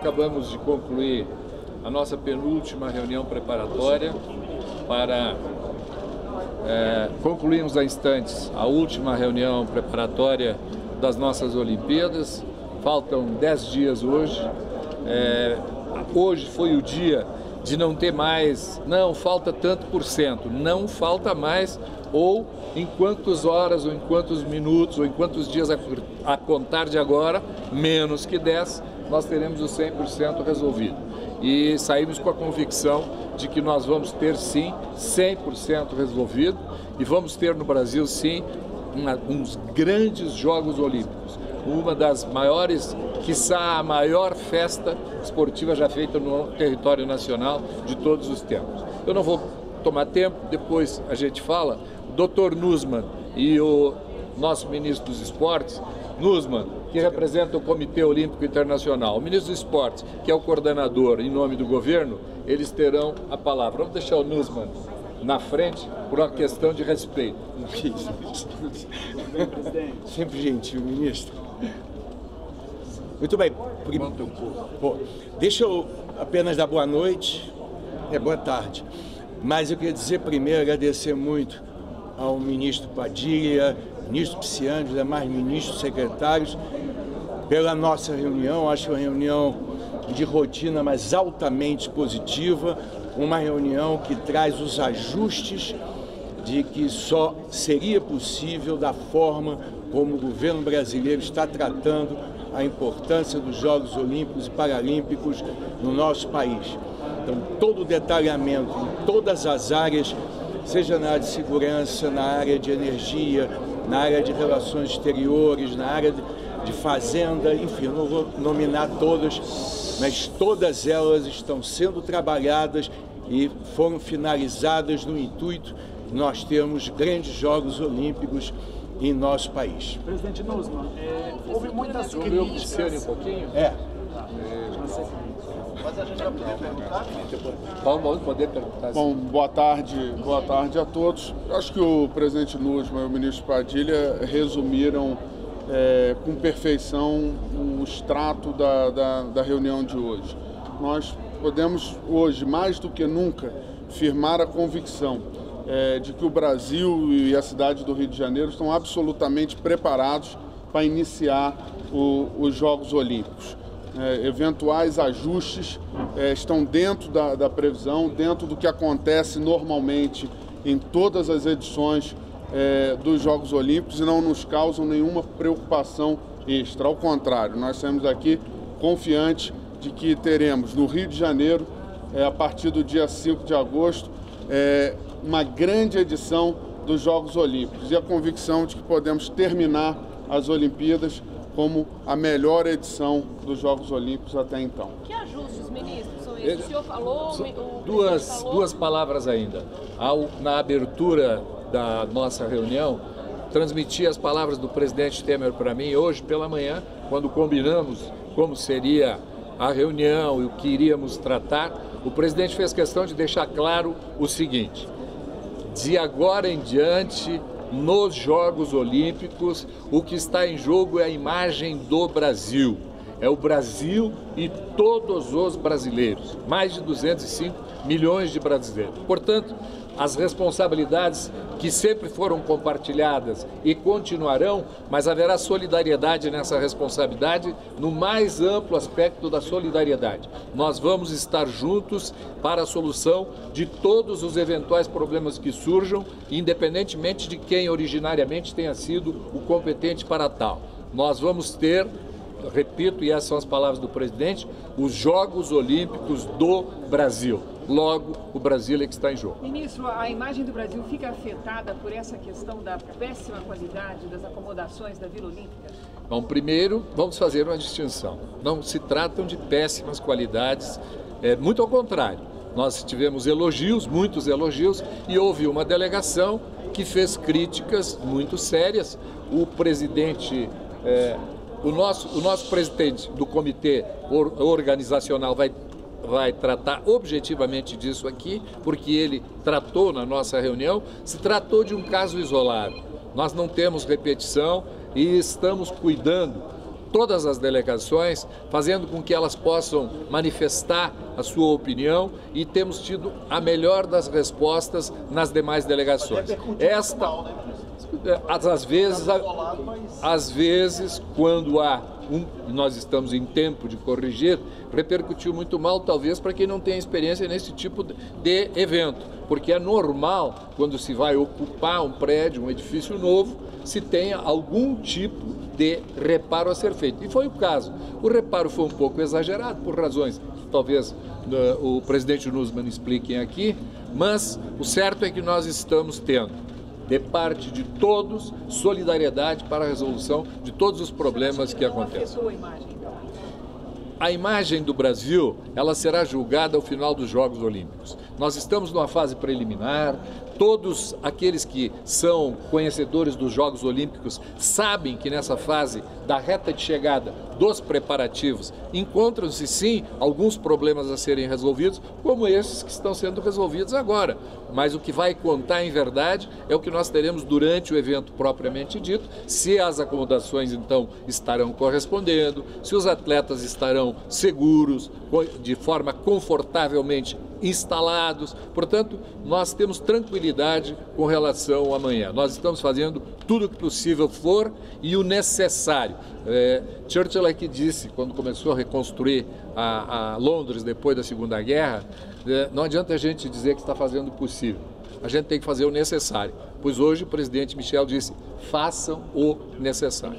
Acabamos de concluir a nossa penúltima reunião preparatória para é, concluirmos a instantes a última reunião preparatória das nossas Olimpíadas. Faltam dez dias hoje. É, hoje foi o dia de não ter mais, não, falta tanto por cento, não falta mais, ou em quantas horas, ou em quantos minutos, ou em quantos dias a, a contar de agora, menos que 10, nós teremos o 100% resolvido. E saímos com a convicção de que nós vamos ter sim 100% resolvido e vamos ter no Brasil sim uma, uns grandes Jogos Olímpicos. Uma das maiores, quiçá a maior festa esportiva já feita no território nacional de todos os tempos. Eu não vou tomar tempo, depois a gente fala. O Dr. Nussmann e o nosso ministro dos Esportes, Nussmann, que representa o Comitê Olímpico Internacional, o ministro dos Esportes, que é o coordenador em nome do governo, eles terão a palavra. Vamos deixar o Nussmann na frente por uma questão de respeito. Sempre gentil, ministro. Muito bem. Prim... deixa eu apenas dar boa noite, é boa tarde. Mas eu queria dizer primeiro, agradecer muito ao ministro Padilha, ministro Pisciano, os demais ministros, secretários, pela nossa reunião. Acho uma reunião de rotina, mas altamente positiva, uma reunião que traz os ajustes de que só seria possível da forma como o governo brasileiro está tratando a importância dos Jogos Olímpicos e Paralímpicos no nosso país. Então, todo o detalhamento em todas as áreas, seja na área de segurança, na área de energia, na área de relações exteriores, na área de fazenda, enfim, não vou nominar todas, mas todas elas estão sendo trabalhadas e foram finalizadas no intuito de nós termos grandes Jogos Olímpicos em nosso país. Presidente Nussmann, é, houve muitas críticas... um pouquinho? É. Mas a gente vai poder perguntar? Vamos poder perguntar. Bom, boa tarde, boa tarde a todos. Acho que o presidente Nussmann e o ministro Padilha resumiram é, com perfeição o extrato da, da, da reunião de hoje. Nós podemos hoje, mais do que nunca, firmar a convicção é, de que o Brasil e a cidade do Rio de Janeiro estão absolutamente preparados para iniciar o, os Jogos Olímpicos. É, eventuais ajustes é, estão dentro da, da, previsão, dentro do que acontece normalmente em todas as edições é, dos Jogos Olímpicos e não nos causam nenhuma preocupação extra. Ao contrário, nós saímos aqui confiantes de que teremos no Rio de Janeiro, é, a partir do dia 5 de agosto, é, uma grande edição dos Jogos Olímpicos e a convicção de que podemos terminar as Olimpíadas como a melhor edição dos Jogos Olímpicos até então. Que ajustes, ministro, são esses? O senhor falou? O duas, falou? duas palavras ainda. Ao, na abertura da nossa reunião, transmiti as palavras do presidente Temer para mim hoje pela manhã, quando combinamos como seria a reunião e o que iríamos tratar. O presidente fez questão de deixar claro o seguinte: de agora em diante, nos Jogos Olímpicos, o que está em jogo é a imagem do Brasil. É o Brasil e todos os brasileiros, mais de 205 milhões de brasileiros. Portanto, as responsabilidades que sempre foram compartilhadas e continuarão, mas haverá solidariedade nessa responsabilidade no mais amplo aspecto da solidariedade. Nós vamos estar juntos para a solução de todos os eventuais problemas que surjam, independentemente de quem originariamente tenha sido o competente para tal. Nós vamos ter repito, e essas são as palavras do presidente, os Jogos Olímpicos do Brasil. Logo, o Brasil é que está em jogo. Ministro, a imagem do Brasil fica afetada por essa questão da péssima qualidade das acomodações da Vila Olímpica? Bom, primeiro, vamos fazer uma distinção. Não se tratam de péssimas qualidades, é, muito ao contrário. Nós tivemos elogios, muitos elogios, e houve uma delegação que fez críticas muito sérias. O presidente é, o nosso, o nosso presidente do comitê organizacional vai vai tratar objetivamente disso aqui, porque ele tratou na nossa reunião, se tratou de um caso isolado. Nós não temos repetição e estamos cuidando todas as delegações, fazendo com que elas possam manifestar a sua opinião e temos tido a melhor das respostas nas demais delegações. Esta, às vezes, às vezes, quando há um, nós estamos em tempo de corrigir, repercutiu muito mal, talvez para quem não tem experiência nesse tipo de evento, porque é normal, quando se vai ocupar um prédio, um edifício novo, se tenha algum tipo de reparo a ser feito. E foi o caso. O reparo foi um pouco exagerado, por razões talvez né, o presidente Nussmann expliquem aqui, mas o certo é que nós estamos tendo, de parte de todos, solidariedade para a resolução de todos os problemas que acontecem. A imagem do Brasil, ela será julgada ao final dos Jogos Olímpicos. Nós estamos numa fase preliminar, Todos aqueles que são conhecedores dos Jogos Olímpicos sabem que nessa fase da reta de chegada dos preparativos encontram-se sim alguns problemas a serem resolvidos, como esses que estão sendo resolvidos agora. Mas o que vai contar em verdade é o que nós teremos durante o evento propriamente dito, se as acomodações então estarão correspondendo, se os atletas estarão seguros, de forma confortavelmente instalados. Portanto, nós temos tranquilidade com relação ao amanhã. Nós estamos fazendo tudo o que possível for e o necessário. É, Churchill é que disse, quando começou a reconstruir a, a Londres depois da Segunda Guerra, é, não adianta a gente dizer que está fazendo o possível. A gente tem que fazer o necessário. Pois hoje o presidente Michel disse: façam o necessário.